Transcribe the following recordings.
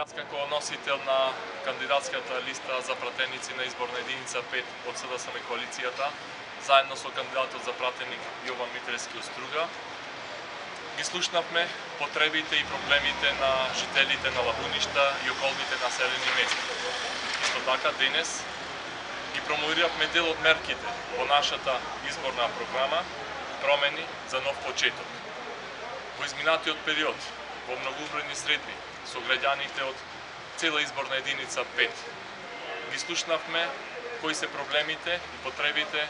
Јас како носител на кандидатската листа за пратеници на изборна единица 5 од СДСМ коалицијата, заедно со кандидатот за пратеник Јован Митрески од ги слушнавме потребите и проблемите на жителите на Лабуништа и околните населени места. Исто така денес ги промовиравме дел од мерките во нашата изборна програма Промени за нов почеток. Во изминатиот период, во многобројни средби со граѓаните од цела изборна единица 5. Ги слушнавме кои се проблемите и потребите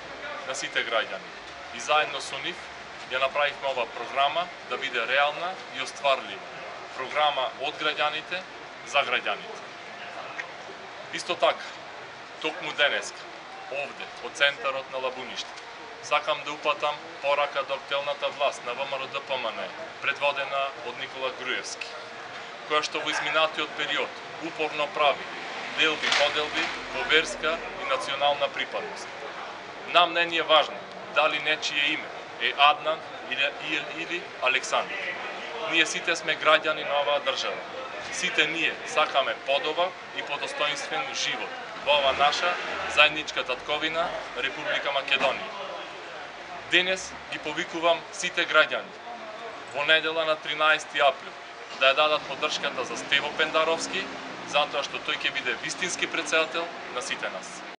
на сите граѓани. И заедно со нив ја направивме ова програма да биде реална и остварлива. Програма од граѓаните за граѓаните. Исто така, токму денеска, овде, од центарот на Лабуниште, сакам да упатам порака до актуелната власт на ВМРО ДПМН, предводена од Никола Груевски која што во изминатиот период упорно прави делби поделби по верска и национална припадност. Нам не ни е важно дали нечие име е Аднан или, или Александр. Ние сите сме граѓани на оваа држава. Сите ние сакаме подоба и подостоинствен живот во ова наша заедничка татковина Република Македонија. Денес ги повикувам сите граѓани во недела на 13 април да ја дадат поддршката за Стево Пендаровски, затоа што тој ќе биде вистински председател на сите нас.